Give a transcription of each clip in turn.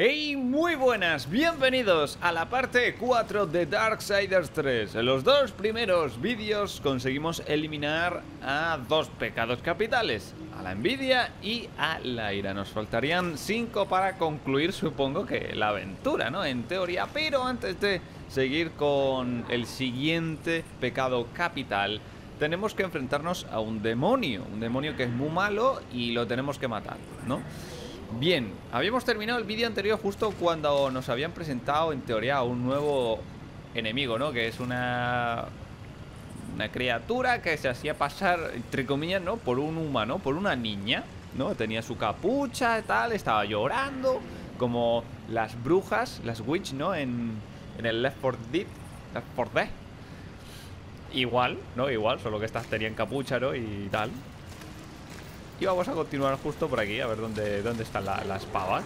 Hey, muy buenas, bienvenidos a la parte 4 de Darksiders 3 En los dos primeros vídeos conseguimos eliminar a dos pecados capitales A la envidia y a la ira Nos faltarían 5 para concluir supongo que la aventura, ¿no? En teoría, pero antes de seguir con el siguiente pecado capital Tenemos que enfrentarnos a un demonio Un demonio que es muy malo y lo tenemos que matar, ¿no? Bien, habíamos terminado el vídeo anterior justo cuando nos habían presentado en teoría un nuevo enemigo, ¿no? Que es una una criatura que se hacía pasar, entre comillas, ¿no? Por un humano, por una niña, ¿no? Tenía su capucha y tal, estaba llorando, como las brujas, las witch, ¿no? En, en el Left 4 Dead, Left 4 Dead. Igual, ¿no? Igual, solo que estas tenían capucha, ¿no? Y tal. Y vamos a continuar justo por aquí, a ver dónde, dónde están las pavas.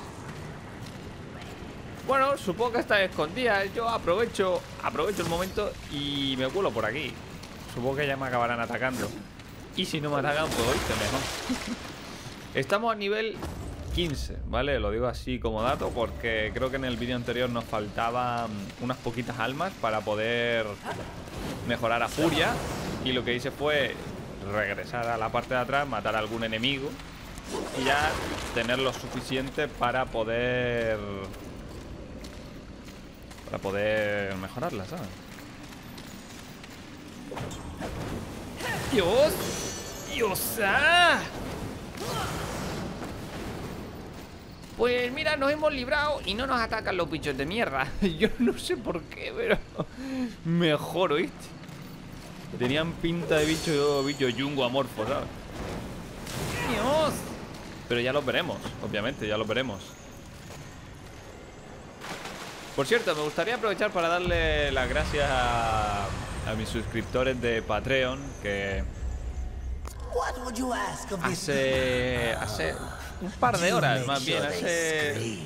Bueno, supongo que están escondidas. Yo aprovecho, aprovecho el momento y me cuelo por aquí. Supongo que ya me acabarán atacando. Y si no me atacan, pues oíste mejor. Estamos a nivel 15, ¿vale? Lo digo así como dato porque creo que en el vídeo anterior nos faltaban unas poquitas almas para poder mejorar a Furia. Y lo que hice fue regresar a la parte de atrás, matar a algún enemigo y ya tener lo suficiente para poder para poder mejorarla, ¿sabes? ¡Dios! ¡Diosa! Pues mira, nos hemos librado y no nos atacan los bichos de mierda. Yo no sé por qué, pero mejor, ¿oíste? Tenían pinta de bicho, bicho yungo amorfo, ¿sabes? ¡Dios! Pero ya lo veremos, obviamente, ya lo veremos. Por cierto, me gustaría aprovechar para darle las gracias a, a mis suscriptores de Patreon que hace hace un par de horas, más bien, hace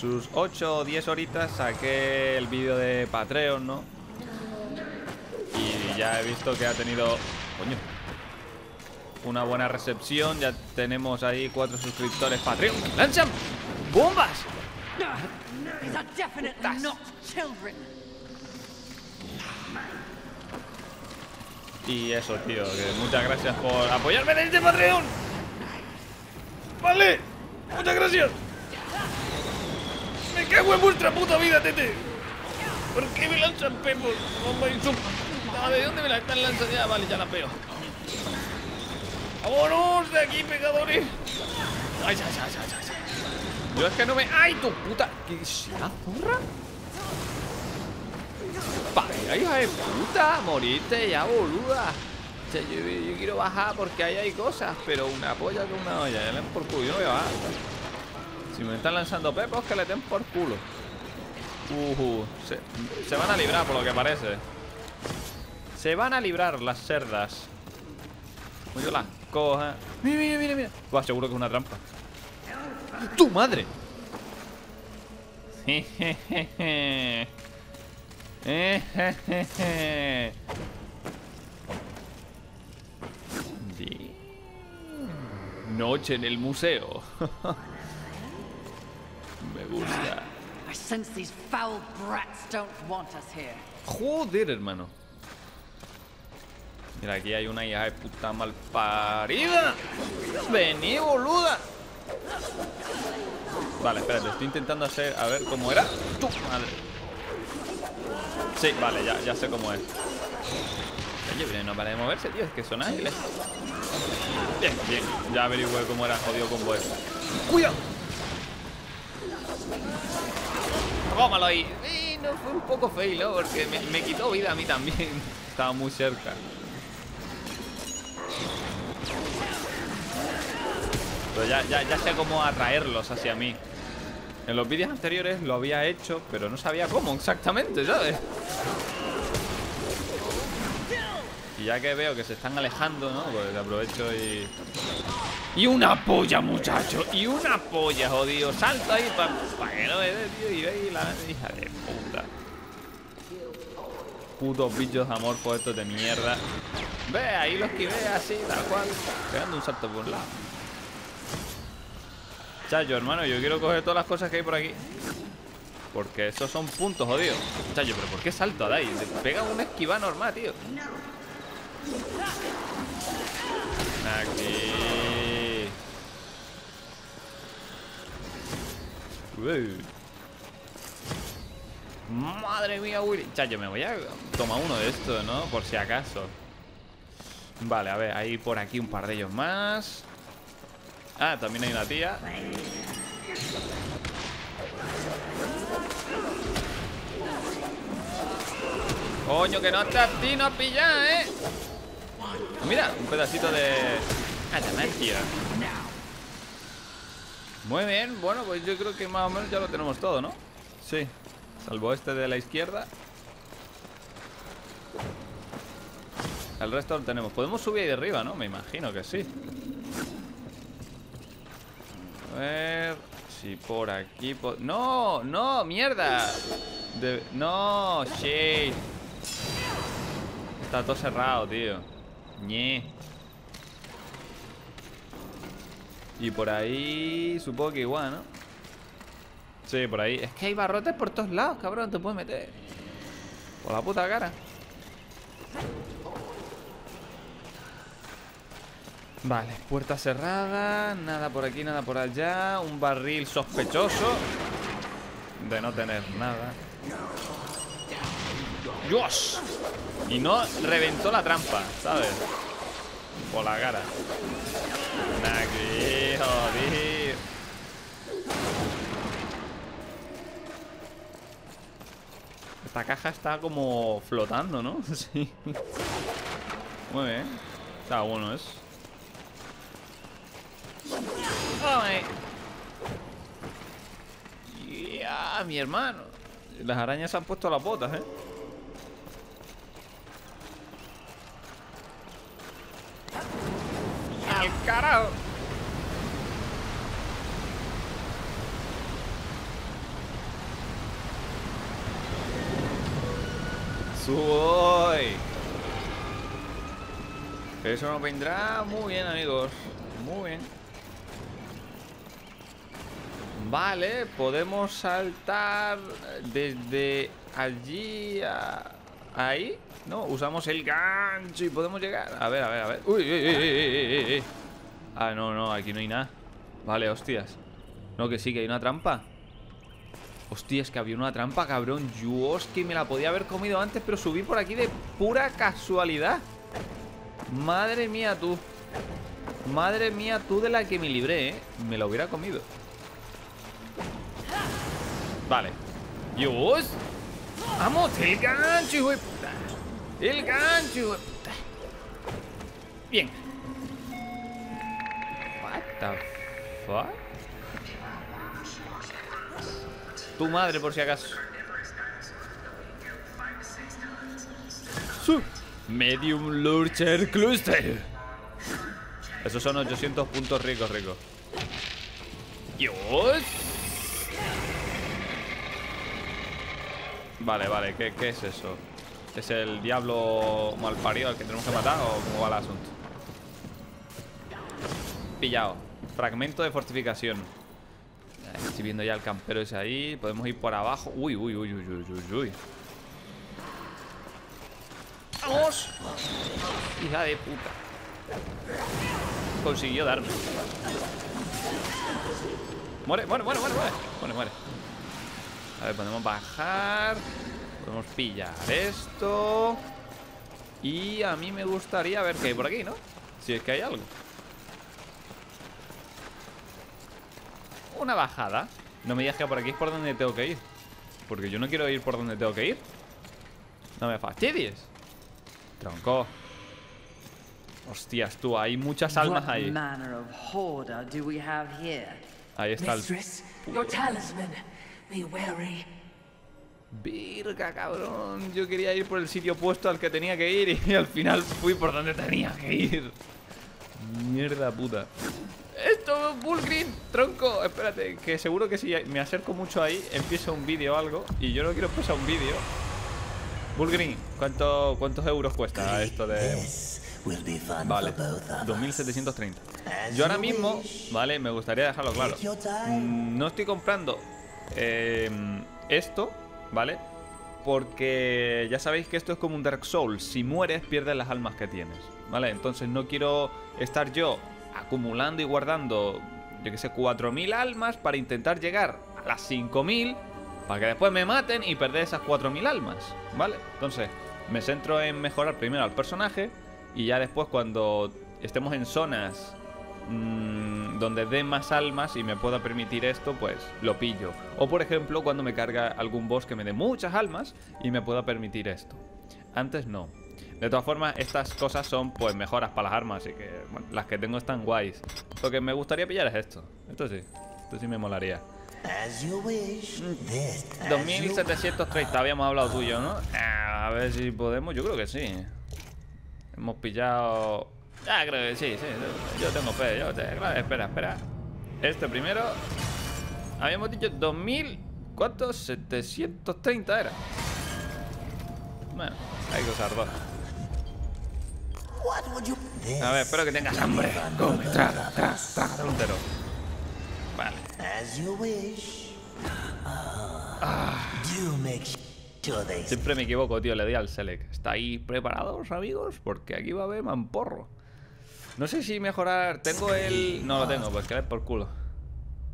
sus 8 o 10 horitas saqué el vídeo de Patreon, ¿no? Y ya he visto que ha tenido coño, una buena recepción. Ya tenemos ahí cuatro suscriptores Patreon. ¡Lanchan! ¡Bombas! Y eso, tío, que muchas gracias por apoyarme desde Patreon. Vale, muchas gracias. Me cago en vuestra puta vida, tete. ¿Por qué me lanzan pepos? Bomba y ¿de dónde me la están lanzando? Ya, vale, ya la veo. ¡Vámonos de aquí, pecadores! ¡Ay, ay, ay, ay, ay! Yo es que no me... ¡Ay, tu puta! ¿Qué es la zorra? ¡Vaya, hija de puta! ¡Moriste ya, boluda! yo, yo, quiero bajar porque ahí hay cosas, pero una polla con una olla. Ya le den por culo. Yo no voy a bajar. Si me están lanzando pepos, que le den por culo. Uh, se, se van a librar por lo que parece. Se van a librar las cerdas. Yo las coja. Mira, mira, mira, mira. Buah, seguro que es una trampa. ¡Tu madre! Noche en el museo. Me gusta. Joder, hermano. Mira, aquí hay una hija de puta malparida. Vení, boluda. Vale, espérate, estoy intentando hacer... A ver cómo era. ¡Tu madre! Sí, vale, ya, sé cómo es. Oye, no para de moverse, tío. Es que son ángeles. Bien, bien. Ya averigüé cómo era jodido con vos. ¡Cuidado! Tómalo ahí. Sí, no fue un poco fail, ¿no? Porque me quitó vida a mí también. Estaba muy cerca. Pero ya, ya, ya sé cómo atraerlos hacia mí. En los vídeos anteriores lo había hecho, pero no sabía cómo exactamente, ¿sabes? Y ya que veo que se están alejando, ¿no? Pues aprovecho y... ¡Y una polla, muchacho! ¡Y una polla, jodido! ¡Salta ahí para pa que no me dé, tío! Y veis la hija de puta. Putos bichos amorfos estos de mierda. Ve, ahí los que ve así, tal cual. Pegando un salto por un lado. Chayo, hermano, yo quiero coger todas las cosas que hay por aquí. Porque esos son puntos, jodido. Chayo, pero ¿por qué salto a ahí? pega un esquiva normal, tío. Aquí. Madre mía, Willy. Chayo, me voy a tomar uno de estos, ¿no? Por si acaso. Vale, a ver, hay por aquí un par de ellos más. Ah, también hay una tía. Coño, que no te atino a pillar, ¿eh? Mira, un pedacito de adamantia. Muy bien, bueno, pues yo creo que más o menos ya lo tenemos todo, ¿no? Sí, salvo este de la izquierda. El resto lo tenemos. Podemos subir ahí de arriba, ¿no? Me imagino que sí. A ver si por aquí... ¡No! ¡No! ¡Mierda! ¡No! ¡Shit! Está todo cerrado, tío. Y por ahí... Supongo que igual, ¿no? Sí, por ahí. Es que hay barrotes por todos lados, cabrón. Te puedes meter. Por la puta cara. Vale, puerta cerrada Nada por aquí, nada por allá Un barril sospechoso De no tener nada. ¡Dios! Y no reventó la trampa, ¿sabes? Por la cara Aquí, joder. Esta caja está como flotando, ¿no? Sí. Muy bien. Está bueno eso ya, mi hermano. Las arañas se han puesto las botas, ¿eh? ¡Al carajo! ¡Soy! Eso nos vendrá muy bien, amigos. Muy bien. Vale, podemos saltar desde allí a... Ahí, ¿no? Usamos el gancho y podemos llegar. A ver, a ver, a ver. Uy, uy, uy, uy, uy, Ah, no, no, aquí no hay nada. Vale, hostias. No, que sí, que hay una trampa. Hostias, que había una trampa, cabrón. Dios, que me la podía haber comido antes Pero subí por aquí de pura casualidad. Madre mía, tú. Madre mía, tú de la que me libré, ¿eh? Me la hubiera comido Vale. Dios. Vamos, el gancho, hijo de puta. El gancho, hijo de puta. Bien. What the fuck? Tu madre, por si acaso. Medium Lurcher Cluster. Esos son 800 puntos ricos, ricos. Dios. Vale, vale, ¿qué, es eso? ¿Es el diablo malparido al que tenemos que matar o cómo va el asunto? Pillado Fragmento de fortificación Estoy viendo ya el campero ese ahí Podemos ir por abajo Uy, uy, uy, uy, uy, uy, uy. ¡Vamos! Hija de puta Consiguió darme Muere, muere, muere, muere, muere Muere, muere a ver, podemos bajar. Podemos pillar esto. Y a mí me gustaría ver qué hay por aquí, ¿no? Si es que hay algo. Una bajada. No me digas que por aquí es por donde tengo que ir. Porque yo no quiero ir por donde tengo que ir. No me fastidies. Tronco. Hostias, tú, hay muchas almas ahí. Ahí está el... Virga, cabrón. Yo quería ir por el sitio opuesto al que tenía que ir y al final fui por donde tenía que ir. Mierda puta. Esto, Bullgreen, tronco. Espérate, que seguro que si me acerco mucho ahí, empiezo un vídeo o algo. Y yo no quiero empezar un vídeo. Bullgreen, ¿cuánto, ¿cuántos euros cuesta esto de...? Vale, 2730. Yo ahora mismo, vale, me gustaría dejarlo claro. Mm, no estoy comprando eh, esto, ¿vale? Porque ya sabéis que esto es como un Dark Souls. Si mueres, pierdes las almas que tienes, ¿vale? Entonces no quiero estar yo acumulando y guardando, yo que sé, 4.000 almas para intentar llegar a las 5.000 para que después me maten y perder esas 4.000 almas, ¿vale? Entonces me centro en mejorar primero al personaje y ya después cuando estemos en zonas mmm, donde dé más almas y me pueda permitir esto, pues lo pillo. O por ejemplo, cuando me carga algún boss que me dé muchas almas y me pueda permitir esto. Antes no. De todas formas, estas cosas son pues mejoras para las armas, así que bueno, las que tengo están guays. Lo que me gustaría pillar es esto. Esto sí, esto sí me molaría. 2730, habíamos hablado tuyo, ¿no? Ah, a ver si podemos, yo creo que sí. Hemos pillado Ah, creo que sí, sí. Yo tengo fe, yo te... espera, espera. Este primero. Habíamos dicho 2000. ¿Cuántos? 730 era. Bueno, hay que usar dos. A ver, espero que tengas hambre. Come, traga, traga, traga entero. Vale. Ah. Siempre me equivoco, tío. Le di al select. ¿Estáis preparados, amigos? Porque aquí va a haber mamporro. No sé si mejorar... Tengo el... No lo tengo, pues que ver por culo.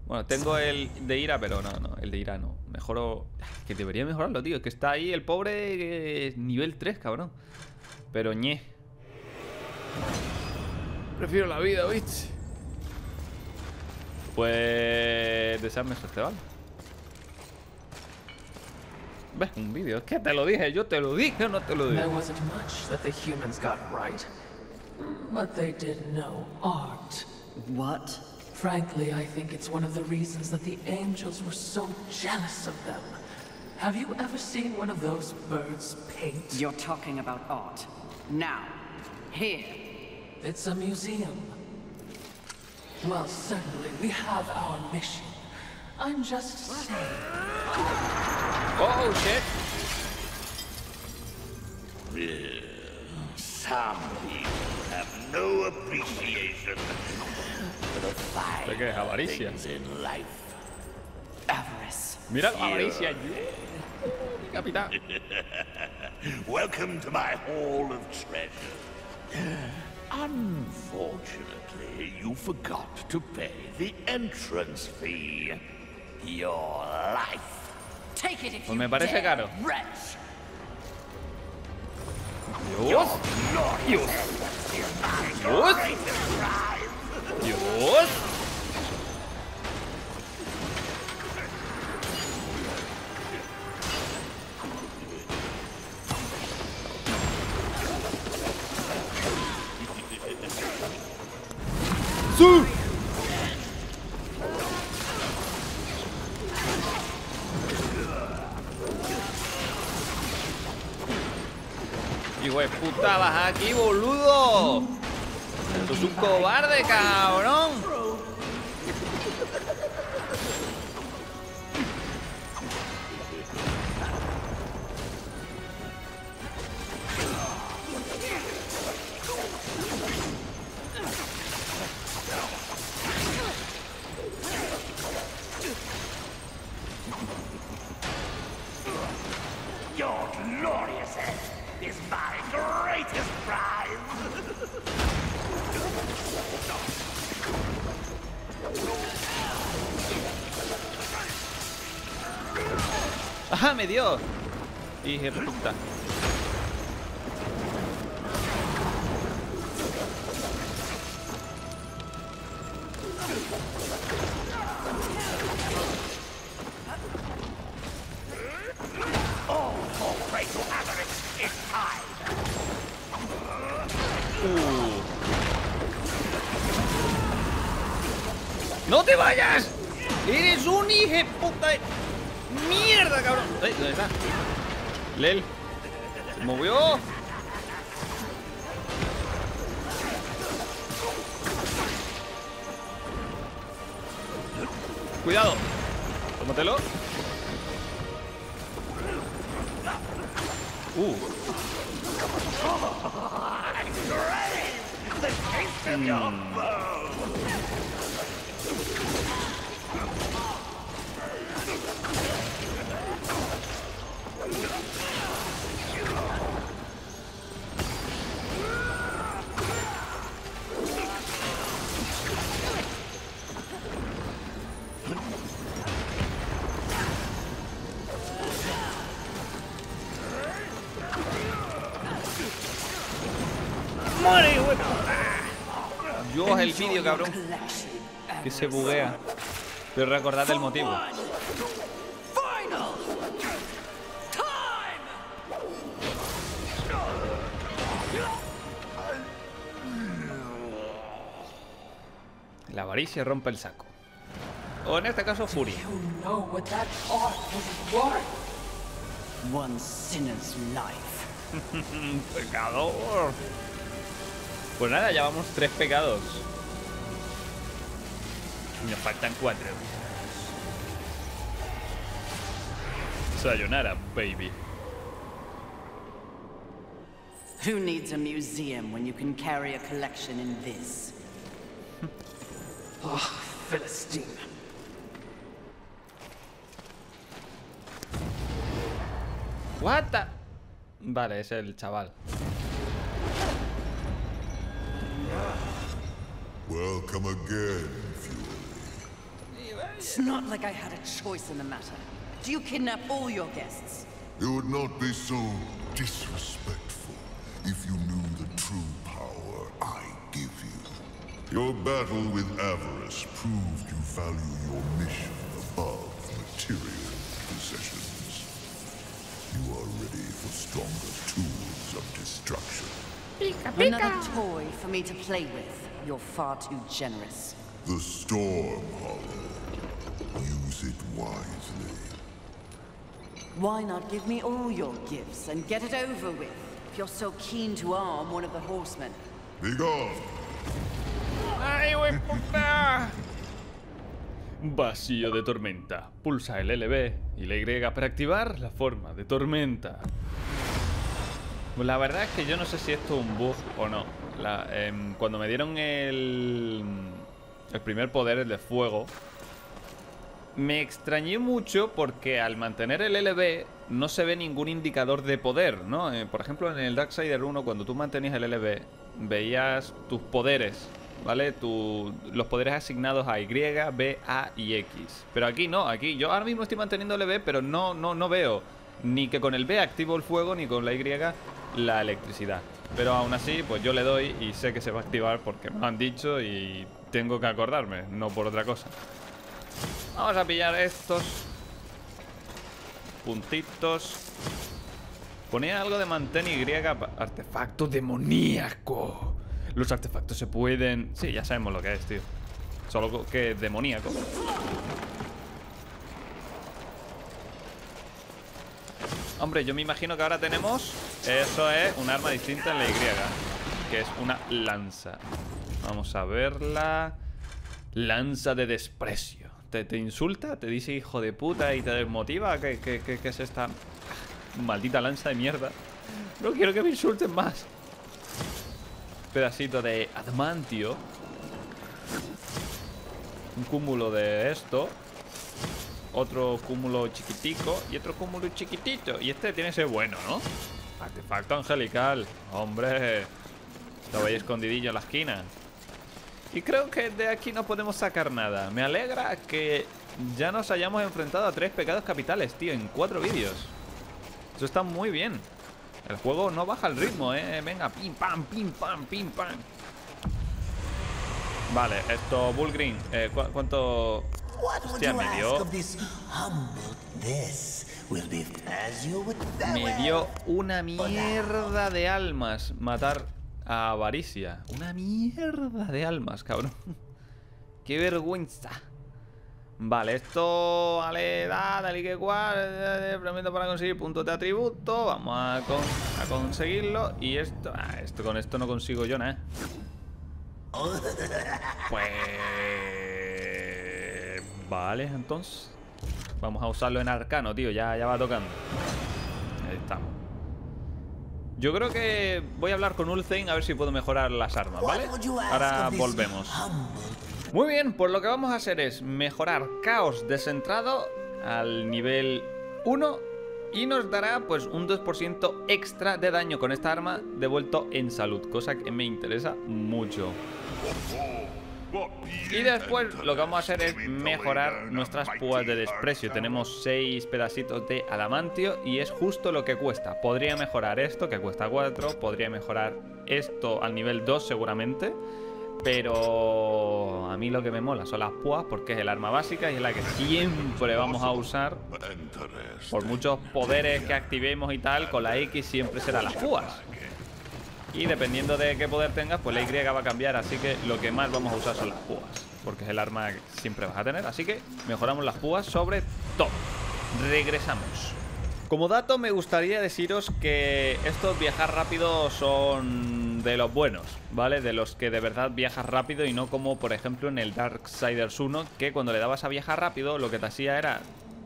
Bueno, tengo el de ira, pero no, no, el de ira no. Mejoro... Que debería mejorarlo, tío. Es que está ahí el pobre nivel 3, cabrón. Pero ñe. Prefiero la vida, ¿viste? Pues... Desearme suerte, ¿vale? ¿Ves? Un vídeo. Es que te lo dije, yo te lo dije, no te lo dije. But they did know art. What? Frankly, I think it's one of the reasons that the angels were so jealous of them. Have you ever seen one of those birds paint? You're talking about art. Now, here. It's a museum. Well, certainly, we have our mission. I'm just saying. Oh, shit. Some people have no appreciation for the fine things in life. Avarice. Mira la avaricia. Capitán. Welcome to my hall of treasure. Unfortunately, you forgot to pay the entrance fee. Your life. Take it if pues you me parece dare, caro. wretch. Dios. Dios. Dios. Dios. Me dio! Dije, puta. ¡No te vayas! ¡Eres un hijo puta! ¡Mierda, cabrón! ¿Eh? ¿Dónde está? Lel. ¿Se movió? Cuidado. Tómatelo. Uh. The vídeo, cabrón. Que se buguea. Pero recordad el motivo. La avaricia rompe el saco. O en este caso, furia. You know what that art was worth. One sinner's life. Pecador. Pues nada, ya vamos tres pecados. Nos faltan cuatro. Sayonara, baby. Who needs a museum when you can carry a collection in this? Oh, Philistine. What the... Vale, es el chaval. Welcome again. It's not like I had a choice in the matter. Do you kidnap all your guests? You would not be so disrespectful if you knew the true power I give you. Your battle with avarice proved you value your mission above material possessions. You are ready for stronger tools of destruction. Another toy for me to play with. You're far too generous. The Storm Hollow. Use it wisely. Why not give me all your gifts and get it over with? If you're so keen to arm one of the horsemen. Be gone! ¡Ay, güey, puta! Vacío de tormenta. Pulsa el LB y la Y para activar la forma de tormenta. Pues la verdad es que yo no sé si esto es un bug o no. La- em, cuando me dieron el, el primer poder, el de fuego, me extrañé mucho porque al mantener el LB no se ve ningún indicador de poder, ¿no? Eh, por ejemplo, en el Darksider 1, cuando tú mantenías el LB, veías tus poderes, ¿vale? Los poderes asignados a Y, B, A y X. Pero aquí no, aquí yo ahora mismo estoy manteniendo el LB, pero no, no, no veo ni que con el B activo el fuego, ni con la Y la electricidad. Pero aún así, pues yo le doy y sé que se va a activar porque me lo han dicho y tengo que acordarme, no por otra cosa. Vamos a pillar estos puntitos. Ponía algo de mantén Y, artefacto demoníaco. Los artefactos se pueden... Sí, ya sabemos lo que es, tío. Solo que es demoníaco. Hombre, yo me imagino que ahora tenemos... Eso es un arma distinta en la Y. Que es una lanza. Vamos a verla. Lanza de desprecio. ¿Te, te insulta? ¿Te dice hijo de puta y te desmotiva? ¿Qué, qué- qué- es esta maldita lanza de mierda? No quiero que me insulten más. Pedacito de adamantio. Un cúmulo de esto. Otro cúmulo chiquitico y otro cúmulo chiquitito. Y este tiene que ser bueno, ¿no? Artefacto angelical. Hombre. Estaba ahí escondidillo en la esquina. Y creo que de aquí no podemos sacar nada. Me alegra que ya nos hayamos enfrentado a tres pecados capitales, tío, en cuatro vídeos. Eso está muy bien. El juego no baja el ritmo, eh. Venga, pim pam, pim pam, pim pam. Vale, esto, Bullgreen, eh, ¿cu- ¿cuánto...? Hostia, me dio, me dio una mierda de almas matar Avaricia. Una mierda de almas, cabrón. Qué vergüenza. Vale, esto, vale, da, dale que cual, eh, prometo para conseguir puntos de atributo, vamos a conseguirlo y esto, ah, esto con esto no consigo yo nada. Pues, vale, entonces, vamos a usarlo en arcano, tío, ya, ya va tocando. Yo creo que voy a hablar con Ultheim a ver si puedo mejorar las armas, ¿vale? Ahora volvemos. Muy bien, pues lo que vamos a hacer es mejorar Caos Descentrado al nivel 1 y nos dará pues un 2% extra de daño con esta arma devuelto en salud, cosa que me interesa mucho. Y después lo que vamos a hacer es mejorar nuestras púas de desprecio. Tenemos 6 pedacitos de adamantio y es justo lo que cuesta. Podría mejorar esto, que cuesta 4. Podría mejorar esto al nivel 2 seguramente. Pero a mí lo que me mola son las púas porque es el arma básica y es la que siempre vamos a usar. Por muchos poderes que activemos y tal, con la X siempre será las púas. Y dependiendo de qué poder tengas, pues la Y va a cambiar. Así que lo que más vamos a usar son las púas. Porque es el arma que siempre vas a tener. Así que mejoramos las púas sobre todo. Regresamos. Como dato me gustaría deciros que estos viajar rápido son de los buenos, ¿vale? De los que de verdad viajas rápido y no como por ejemplo en el Darksiders 1 que cuando le dabas a viajar rápido lo que te hacía era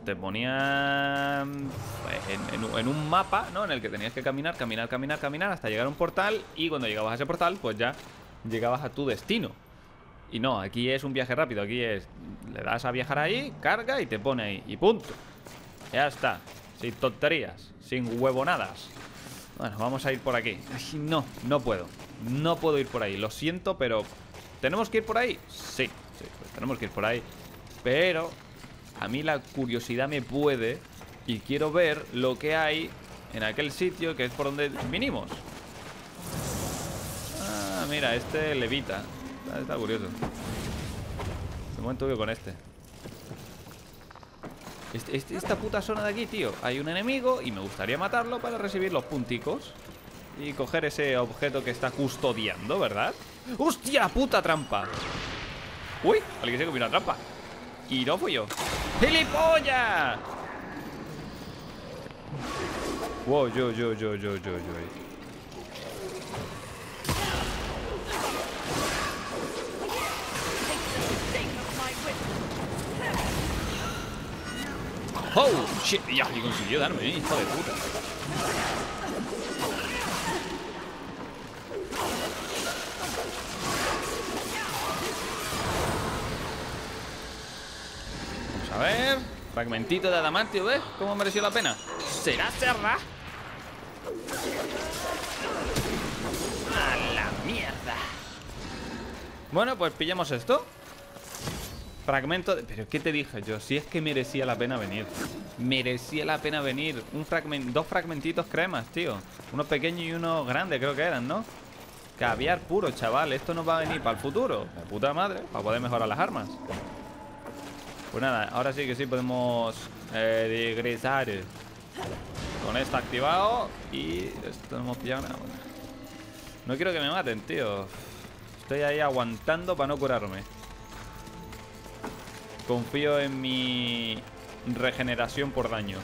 te ponía pues, en, un mapa, ¿no? En el que tenías que caminar, caminar, caminar, caminar hasta llegar a un portal y cuando llegabas a ese portal, pues ya llegabas a tu destino. Y no, aquí es un viaje rápido, aquí es... Le das a viajar ahí, carga y te pone ahí, y punto. Ya está, sin tonterías, sin huevonadas. Bueno, vamos a ir por aquí. no, no puedo. No puedo ir por ahí, lo siento, pero... ¿Tenemos que ir por ahí? Sí, sí, pues tenemos que ir por ahí. Pero a mí la curiosidad me puede y quiero ver lo que hay en aquel sitio que es por donde vinimos. Ah, mira, este levita. Está, curioso. De momento voy con este. Este, este. Esta puta zona de aquí, tío. Hay un enemigo y me gustaría matarlo para recibir los punticos. Y coger ese objeto que está custodiando, ¿verdad? ¡Hostia, puta trampa! ¡Uy! Alguien se comió una trampa. Y no fui yo. ¡Gilipollas! Wow, yo, yo, yo, yo, yo, yo. ¡Oh, shit! Ya, y consiguió darme, hijo de puta. A ver. Fragmentito de adamantio, ¿ves? ¿Cómo mereció la pena? ¿Será cerra? ¡A la mierda! Bueno, pues pillamos esto. Fragmento de... ¿Pero qué te dije yo? Si es que merecía la pena venir. Merecía la pena venir. Un fragment... Dos fragmentitos cremas, tío. Uno pequeño y uno grande, creo que eran, ¿no? Caviar puro, chaval. Esto nos va a venir para el futuro. De puta madre. Para poder mejorar las armas. Pues nada, ahora sí que sí podemos eh, digresar con esto activado y esto no hemos pillado nada. No quiero que me maten, tío. Estoy ahí aguantando para no curarme. Confío en mi regeneración por daño.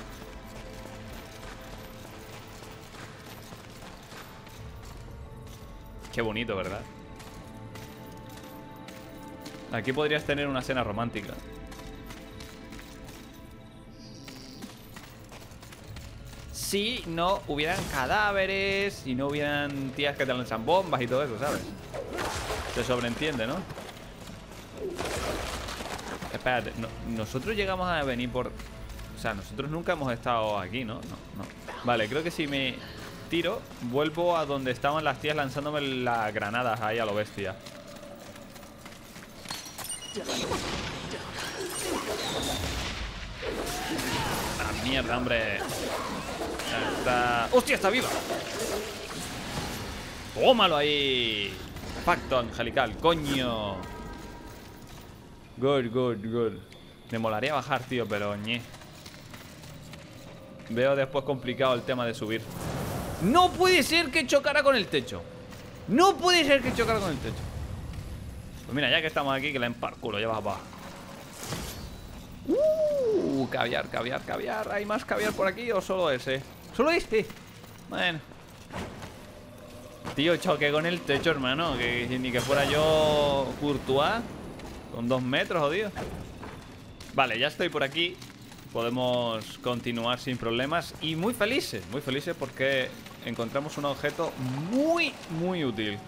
Qué bonito, ¿verdad? Aquí podrías tener una escena romántica. Si no hubieran cadáveres y no hubieran tías que te lanzan bombas y todo eso, ¿sabes? Se sobreentiende, ¿no? Espérate, nosotros llegamos a venir por... O sea, nosotros nunca hemos estado aquí, ¿no? No, no. Vale, creo que si me tiro, vuelvo a donde estaban las tías lanzándome las granadas ahí a lo bestia. ¡Ah, mierda, hombre! Está... ¡Hostia, está viva! ¡Tómalo ahí! Pacto angelical, coño. Good, good, good. Me molaría bajar, tío, pero ñe. Veo después complicado el tema de subir. ¡No puede ser que chocara con el techo! ¡No puede ser que chocara con el techo! Pues mira, ya que estamos aquí, que la emparculo, ya vas abajo. ¡Uh! Caviar, caviar, caviar. ¿Hay más caviar por aquí o solo ese? Solo este. Bueno. Tío, choque con el techo, hermano. Que ni que fuera yo Courtois. Con dos metros, jodido. Vale, ya estoy por aquí. podemos continuar sin problemas y muy felices, muy felices porque encontramos un objeto muy, muy útil.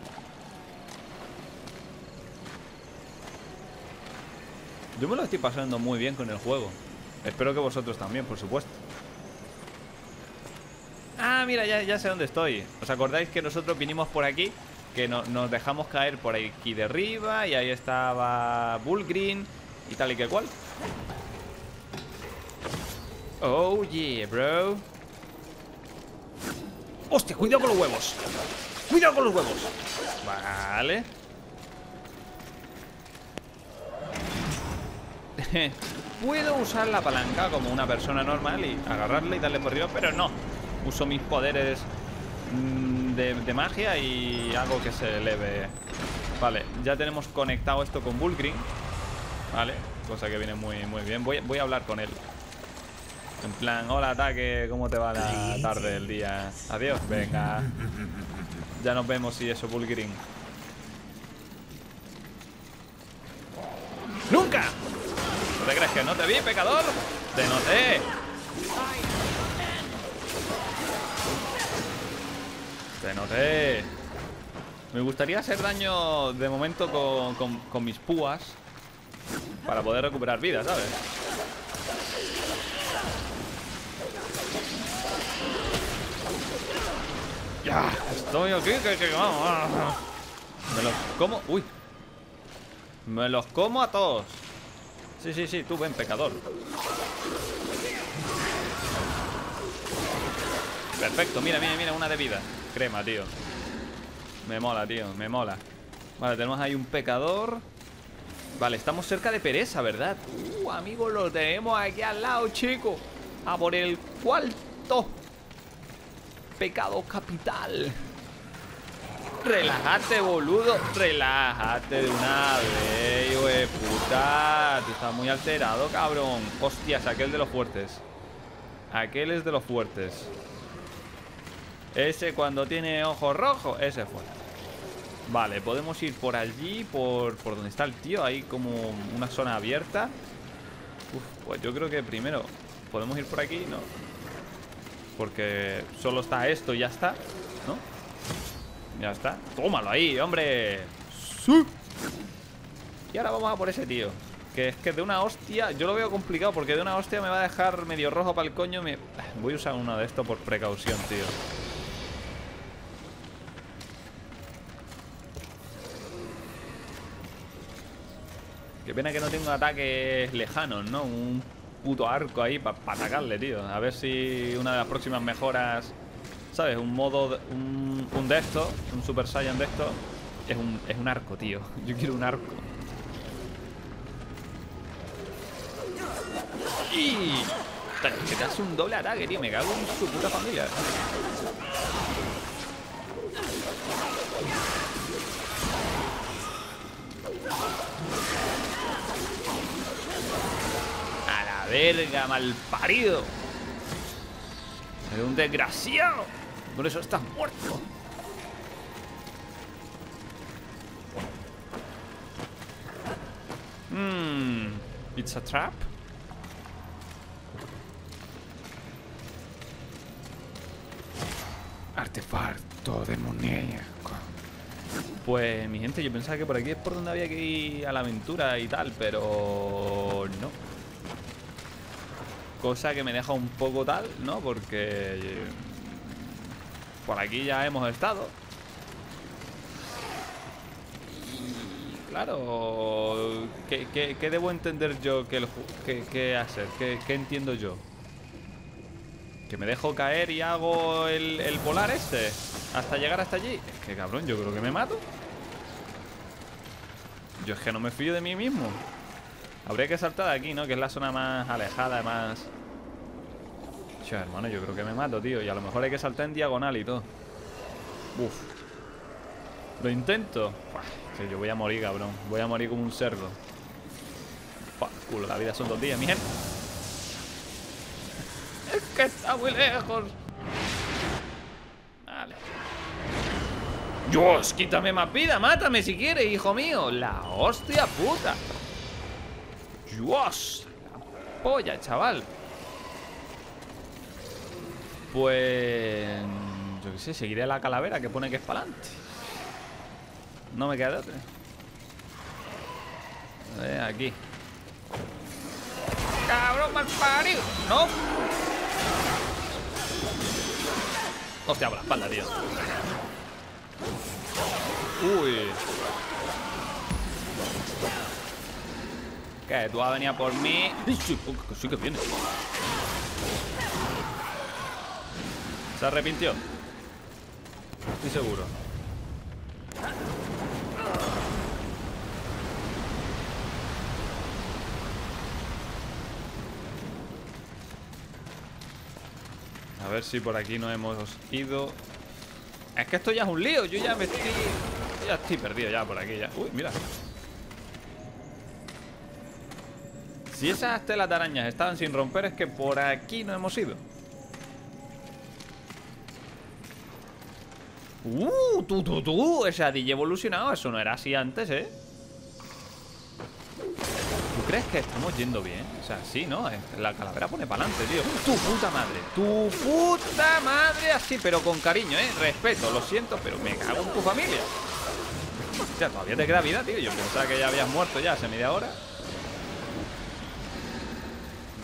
Yo me lo estoy pasando muy bien con el juego. Espero que vosotros también, por supuesto. Ah, mira, ya, sé dónde estoy. ¿Os acordáis que nosotros vinimos por aquí? Que no- nos dejamos caer por aquí de arriba y ahí estaba Bullgreen y tal y que cual. Oh, yeah, bro. ¡Hostia! ¡Cuidado con los huevos! ¡Cuidado con los huevos! Vale. Puedo usar la palanca como una persona normal y agarrarla y darle por arriba, pero no. Uso mis poderes mm, de, de magia y hago que se eleve. Vale, ya tenemos conectado esto con Bullgreen. Vale, cosa que viene muy, muy bien. Voy, voy a hablar con él. En plan, hola ataque, ¿cómo te va la tarde, el día? Adiós, venga. Ya nos vemos y eso, Bullgreen. ¡Nunca! ¿No te crees que no te vi, pecador? ¡Te noté! Te noté. Me gustaría hacer daño de momento con, con- mis púas para poder recuperar vida, ¿sabes? Ya, estoy aquí, que, vamos. Me los como. Uy. Me los como a todos. Sí, sí, sí, tú ven, pecador. Perfecto, mira, mira, mira, una de vida. Crema, tío. Me mola, tío, me mola. Vale, tenemos ahí un pecador. Vale, estamos cerca de Pereza, ¿verdad? Uh, amigo, lo tenemos aquí al lado, chico. A por el cuarto. Pecado capital. Relájate, boludo. Relájate de una vez, hijo de puta. Tú estás muy alterado, cabrón. Hostias, aquel de los fuertes. Aquel es de los fuertes. Ese cuando tiene ojos rojos, ese fue. Vale, podemos ir por allí, por, por donde está el tío. Hay como una zona abierta. Uf, pues yo creo que primero podemos ir por aquí, ¿no? Porque solo está esto y ya está, ¿no? Ya está. Tómalo ahí, hombre. Sí. Y ahora vamos a por ese tío. Que es que de una hostia, yo lo veo complicado porque de una hostia me va a dejar medio rojo para el coño. Me... Voy a usar uno de estos por precaución, tío. Qué pena que no tengo ataques lejanos, ¿no? Un puto arco ahí para atacarle, tío. A ver si una de las próximas mejoras, ¿sabes? Un modo, un, un de estos, un Super Saiyan de estos, es un, es un arco, tío. Yo quiero un arco. ¡Y! Que te hace un doble ataque, tío. Me cago en su puta familia. A la verga, mal parido. Eres un desgraciado. Por eso estás muerto. Mmm. It's a trap. Artefacto demoníaco. Pues mi gente, yo pensaba que por aquí es por donde había que ir a la aventura y tal, pero no. Cosa que me deja un poco tal, ¿no? Porque eh, por aquí ya hemos estado. Claro, ¿qué, qué- qué debo entender yo que hacer? ¿Qué, qué entiendo yo? ¿Que me dejo caer y hago el, el volar este? Hasta llegar hasta allí. Es que cabrón, yo creo que me mato. Yo es que no me fío de mí mismo. Habría que saltar de aquí, ¿no? Que es la zona más alejada, más... Che, hermano, yo creo que me mato, tío. Y a lo mejor hay que saltar en diagonal y todo. Uf. Lo intento. Que yo voy a morir, cabrón. Voy a morir como un cerdo. Fuck, culo, la vida son dos días, mi gente. Es que está muy lejos. Vale. Dios, quítame más vida, mátame si quieres, hijo mío. La hostia puta. Dios. La polla, chaval. Pues... Yo qué sé, seguiré la calavera que pone que es para adelante. No me queda de otra. Eh, aquí. ¡Cabrón mal parido! ¡No! Hostia, por la espalda, tío. Uy. ¿Qué? ¿Tú vas a venir a por mí? Sí, sí que viene. ¿Se arrepintió? Estoy seguro. A ver si por aquí no hemos ido. Es que esto ya es un lío. Yo ya me estoy. Ya estoy perdido ya por aquí ya. Uy, mira. Si esas telas de arañas estaban sin romper, es que por aquí no hemos ido. Uh, tú, tú, tú. Ese DJ evolucionado. Eso no era así antes, ¿eh? ¿Tú crees que estamos yendo bien? O sea, sí, ¿no? La calavera pone para adelante, tío. Tu puta madre. Tu puta madre así, pero con cariño, ¿eh? Respeto, lo siento, pero me cago en tu familia. O sea, todavía te queda vida, tío. Yo pensaba que ya habías muerto ya hace media hora.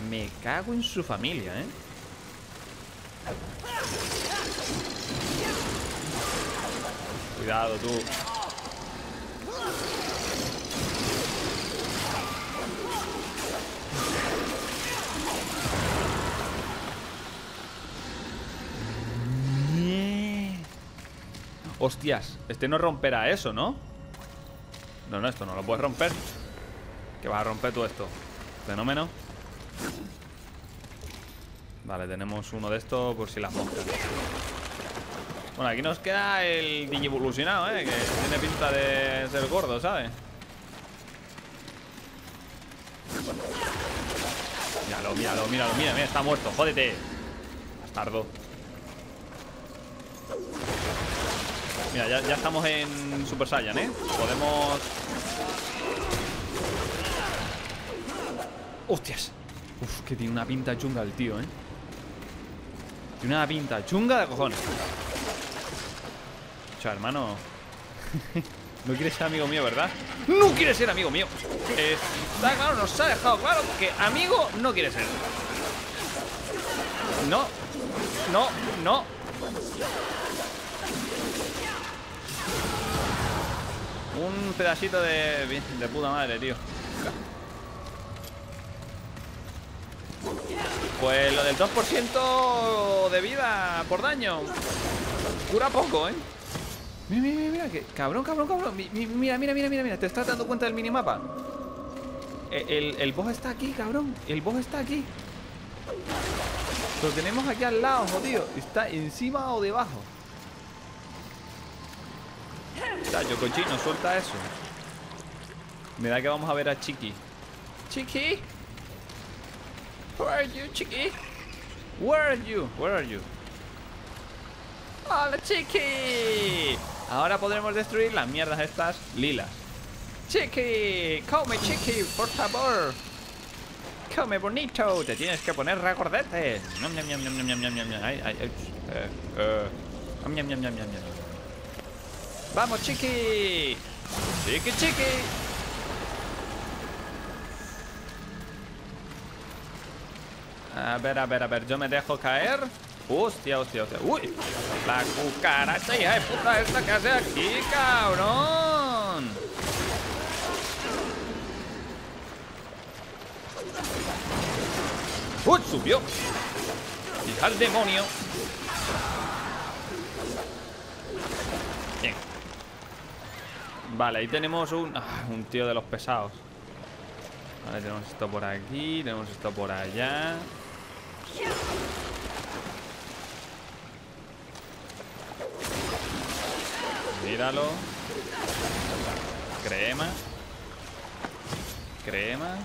Me cago en su familia, ¿eh? Cuidado, tú. Hostias, este no romperá eso, ¿no? No, no, esto no lo puedes romper Que vas a romper tú esto Fenómeno Vale, tenemos uno de estos por si las moscas Bueno, aquí nos queda el evolucionado, ¿eh? Que tiene pinta de ser gordo, ¿sabes? Míralo, míralo, míralo, mira, mira, está muerto, jódete Bastardo Mira, ya, ya estamos en Super Saiyan, ¿eh? Podemos... ¡Hostias! Uf, que tiene una pinta chunga el tío, ¿eh? Tiene una pinta chunga de cojones O hermano No quieres ser amigo mío, ¿verdad? ¡No quiere ser amigo mío! Está claro, nos ha dejado claro que amigo no quiere ser No No, no Un pedacito de, de puta madre, tío Pues lo del 2% de vida por daño Cura poco, ¿eh? Mira, mira, mira, que, cabrón, cabrón, cabrón Mira, mira, mira, mira, mira ¿Te estás dando cuenta del minimapa? El, el, el boss está aquí, cabrón El boss está aquí Lo tenemos aquí al lado, jodido Está encima o debajo yo cochino, suelta eso. Me da que vamos a ver a Chiqui. Chiqui. Where are you, Chiqui? Where are you? Where are you? ¡Hola, Chiqui! Ahora podremos destruir las mierdas estas lilas. Chiqui, come Chiqui, por favor. Come bonito, te tienes que poner recordete. Ay, ay, ay. Eh, eh. ¡Vamos, chiqui! ¡Chiqui, chiqui! A ver, a ver, a ver, yo me dejo caer. Hostia, hostia, hostia. ¡Uy! La cucaracha, hija de puta esta que hace aquí, cabrón. ¡Uy! Subió. Hija al demonio. Vale, ahí tenemos un, ah, un tío de los pesados. Vale, tenemos esto por aquí Tenemos esto por allá Míralo Crema Crema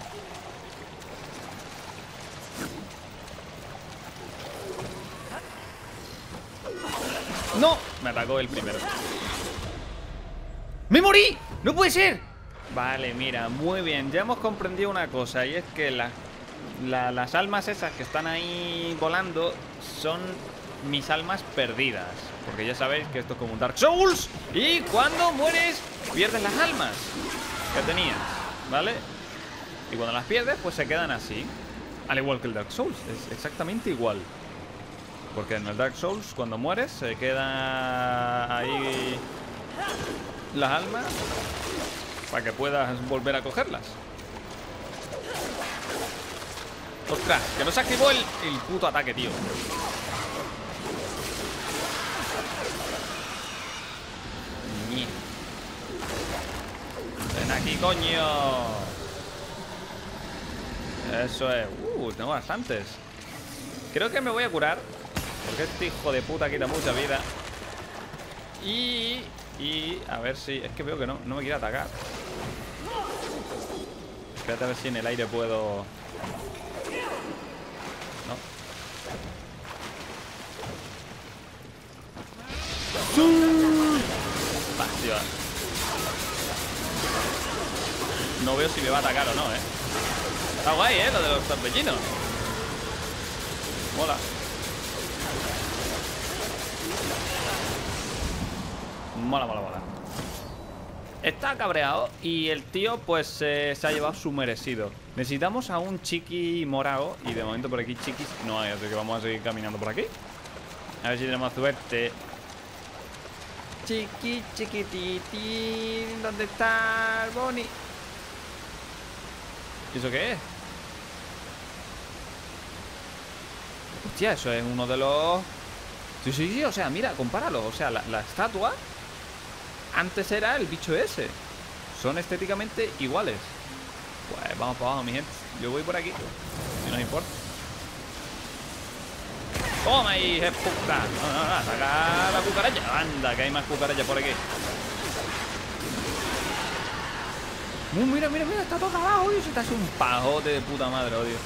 ¡No! Me atacó el primero ¡Me morí! ¡No puede ser! Vale, mira, muy bien Ya hemos comprendido una cosa Y es que las almas esas que están ahí volando Son mis almas perdidas. Porque ya sabéis que esto es como un Dark Souls. Y cuando mueres, pierdes las almas que tenías, ¿vale? Y cuando las pierdes, pues se quedan así. Al igual que el Dark Souls, es exactamente igual. Porque en el Dark Souls, cuando mueres, se queda ahí las almas para que puedas volver a cogerlas. ¡Ostras! Que no se activó el, el puto ataque, tío. Ven aquí, coño. Eso es. Uh, tengo bastantes. Creo que me voy a curar. Porque este hijo de puta quita mucha vida. Y... Y... A ver si... Es que veo que no, no me quiere atacar. Espérate a ver si en el aire puedo... Va. No veo si me va a atacar o no, eh. Está guay, eh, lo de los torbellinos. Mola. Mola, mola, mola. Está cabreado y el tío pues eh, se ha llevado su merecido. Necesitamos a un chiqui morado y de momento por aquí chiquis no hay, así que vamos a seguir caminando por aquí. A ver si tenemos suerte. Chiqui, chiquititín, ¿dónde está el Bonnie? ¿Y eso qué es? Eso es uno de los... Sí, sí, sí, o sea, mira, compáralo O sea, la, la estatua Antes era el bicho ese Son estéticamente iguales Pues vamos para abajo, mi gente Yo voy por aquí, si nos importa Toma je puta No, no, no, saca la cucaracha Anda, que hay más cucarachas por aquí Uh, mira, mira, mira, está todo abajo, odio, se está haciendo un pajote de puta madre, odio.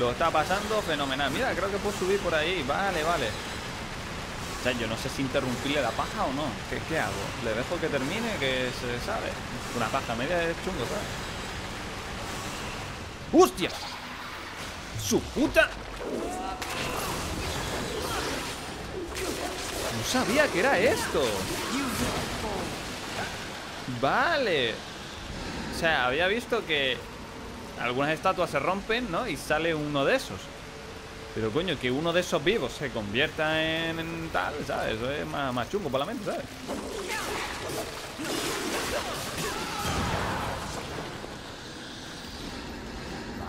Lo está pasando fenomenal. Mira, creo que puedo subir por ahí. Vale, vale. O sea, yo no sé si interrumpirle la paja o no. ¿Qué, qué hago? ¿Le dejo que termine? Que se sabe. Una paja media es chungo, ¿sabes? ¡Hostia! ¡Su puta! Sabía que era esto. Vale. O sea, había visto que algunas estatuas se rompen, ¿no? Y sale uno de esos. Pero coño, que uno de esos vivos se convierta en, tal, ¿sabes? Eso es más, chungo para la mente.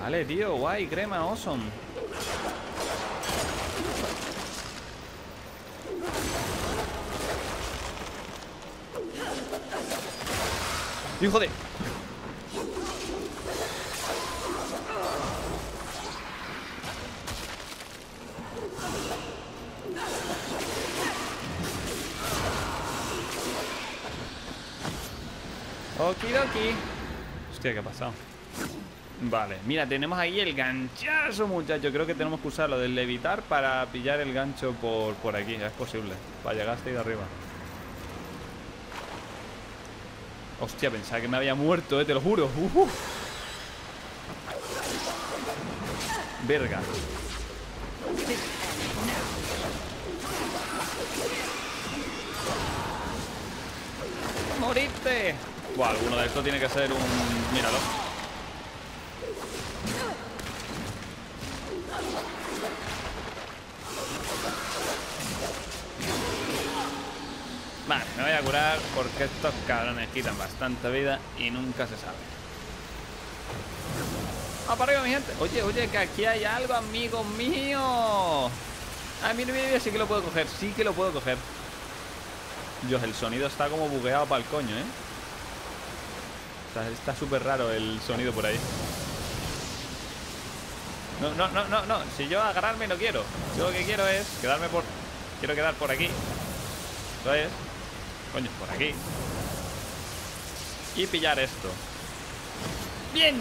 Vale, tío, guay, crema, awesome. ¡Hijo de! Okidoki. Hostia, ¿qué ha pasado? Vale, mira, tenemos ahí el ganchazo, muchachos. Creo que tenemos que usar lo del levitar para pillar el gancho por, por aquí. Es posible. Hasta ahí de arriba. Hostia, pensaba que me había muerto, eh, te lo juro. Uh. Verga. ¡Moriste! Buah, alguno de estos tiene que ser un... Míralo. Porque estos cabrones quitan bastante vida y nunca se sabe. ¡Vamos para arriba, mi gente! Oye, oye, que aquí hay algo, amigo mío. Ah, mira, mira, mira, sí que lo puedo coger, sí que lo puedo coger. Dios, el sonido está como bugueado para el coño, ¿eh? Está súper raro el sonido por ahí. No, no, no, no, no. Si yo agarrarme no quiero. Yo lo que quiero es quedarme por... Quiero quedar por aquí. Eso es. Coño, por aquí. Y pillar esto. ¡Bien!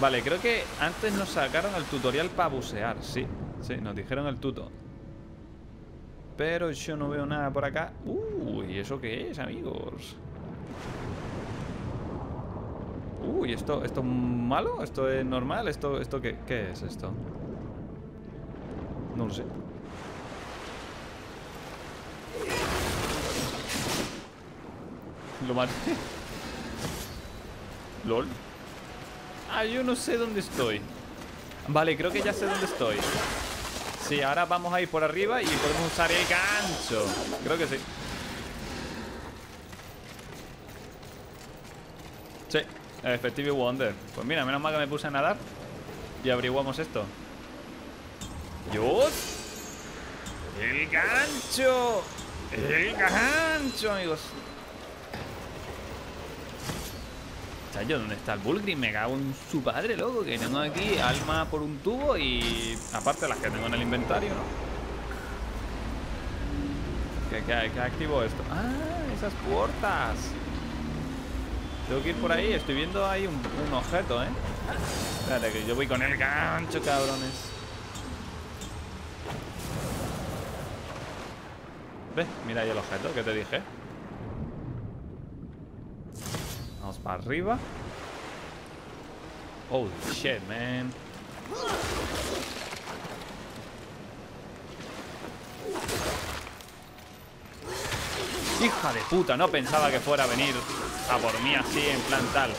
Vale, creo que antes nos sacaron el tutorial para bucear. Sí, sí, nos dijeron el tuto. Pero yo no veo nada por acá. Uy, ¿eso qué es, amigos? Uy, ¿esto, ¿esto es malo? ¿Esto es normal? ¿Esto, esto qué, qué es esto? No lo sé. Lo maté. LOL. Ah, yo no sé dónde estoy. Vale, creo que ya sé dónde estoy. Sí, ahora vamos a ir por arriba y podemos usar el gancho. Creo que sí. Sí, Effective Wonder. Pues mira, menos mal que me puse a nadar y averiguamos esto. ¡Dios! ¡El gancho! ¡El gancho, amigos! Chayo, ¿dónde está el Bullgrim? Me cago en su padre, loco. Que tengo aquí alma por un tubo y... Aparte las que tengo en el inventario, ¿no? ¿Qué, activo esto? ¡Ah! Esas puertas. Tengo que ir por ahí. Estoy viendo ahí un, un objeto, ¿eh? Espérate, que yo voy con el gancho, cabrones. ¿Ves? Mira ahí el objeto que te dije. Vamos arriba. Oh, shit, man. Hija de puta, no pensaba que fuera a venir a por mí así, en plan tal.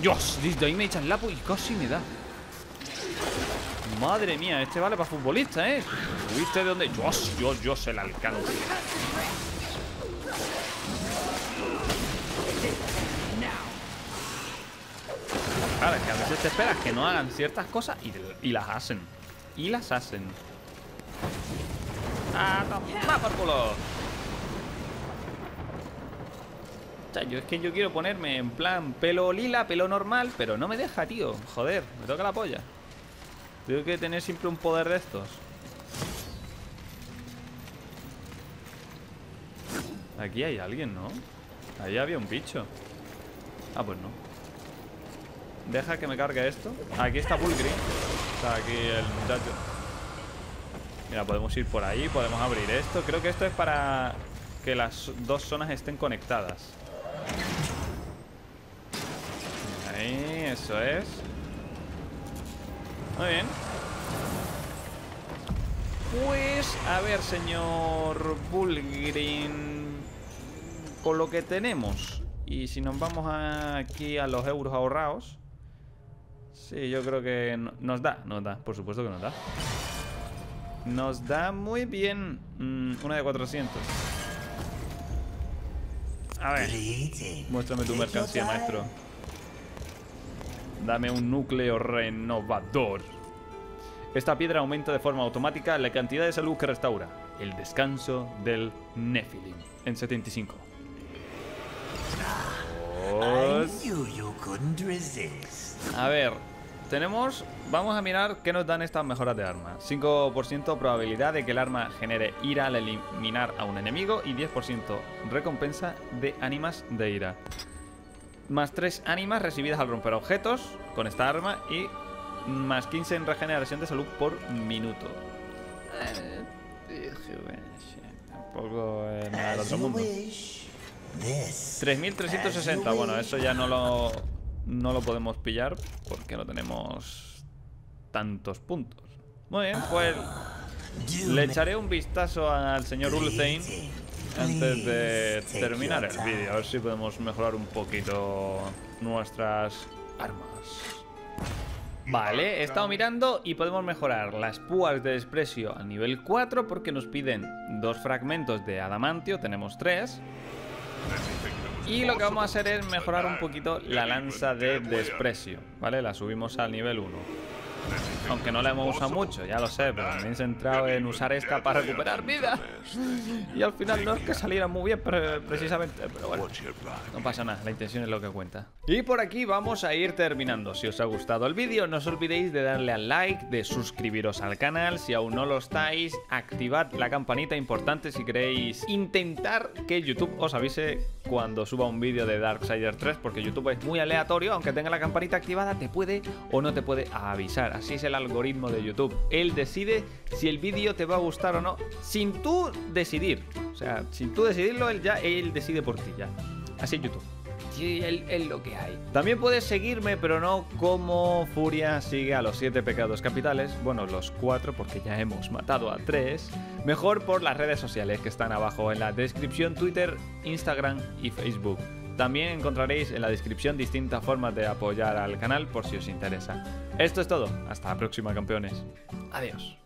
Dios, desde ahí me echan lapo y casi me da. Madre mía, este vale para futbolista, ¿eh? ¿Viste de dónde? Dios, Dios, Dios, el alcance. Claro, es que a veces te esperas que no hagan ciertas cosas y, las hacen. Y las hacen. ¡Ah, toma por culo! O sea, yo es que yo quiero ponerme en plan pelo lila, pelo normal, pero no me deja, tío. Joder, me toca la polla. Tengo que tener siempre un poder de estos. Aquí hay alguien, ¿no? Ahí había un bicho. Ah, pues no. Deja que me cargue esto. Aquí está Bullgrim. Está aquí el muchacho. Mira, podemos ir por ahí, podemos abrir esto. Creo que esto es para que las dos zonas estén conectadas. Ahí, eso es. Muy bien. Pues, a ver, señor Bullgrim. Con lo que tenemos. Y si nos vamos aquí a los euros ahorrados. Sí, yo creo que nos da, nos da, por supuesto que nos da. Nos da muy bien mm, una de 400. A ver, muéstrame tu mercancía, maestro. Dame un núcleo renovador. Esta piedra aumenta de forma automática la cantidad de salud que restaura. El descanso del Nephilim. En 75. A ver, tenemos... Vamos a mirar qué nos dan estas mejoras de arma. 5% probabilidad de que el arma genere ira al eliminar a un enemigo y 10% recompensa de ánimas de ira. Más 3 ánimas recibidas al romper objetos con esta arma y más 15 en regeneración de salud por minuto. Tampoco es nada del otro mundo. 3360, bueno, eso ya no lo no lo podemos pillar porque no tenemos tantos puntos. Muy bien, pues le echaré un vistazo al señor Ultheim antes de terminar el vídeo. A ver si podemos mejorar un poquito nuestras armas. Vale, he estado mirando y podemos mejorar las púas de desprecio a nivel 4 porque nos piden dos fragmentos de adamantio, tenemos tres. Y lo que vamos a hacer es mejorar un poquito la lanza de desprecio, ¿vale? La subimos al nivel 1. Aunque no la hemos usado mucho, ya lo sé, pero me he centrado en usar esta para recuperar vida. Y al final no es que saliera muy bien, pero precisamente, pero bueno, no pasa nada, la intención es lo que cuenta. Y por aquí vamos a ir terminando. Si os ha gustado el vídeo, no os olvidéis de darle al like, de suscribiros al canal. Si aún no lo estáis, activad la campanita importante si queréis intentar que YouTube os avise cuando suba un vídeo de Darksiders 3, porque YouTube es muy aleatorio, aunque tenga la campanita activada, te puede o no te puede avisar. Así es el algoritmo de YouTube. Él decide si el vídeo te va a gustar o no, sin tú decidir. O sea, sin tú decidirlo, él ya él decide por ti ya. Así es YouTube. sí, es lo que hay. También puedes seguirme, pero no como Furia sigue a los siete pecados capitales, bueno, los cuatro porque ya hemos matado a tres, mejor por las redes sociales que están abajo en la descripción, Twitter, Instagram y Facebook. También encontraréis en la descripción distintas formas de apoyar al canal por si os interesa. Esto es todo, hasta la próxima campeones. Adiós.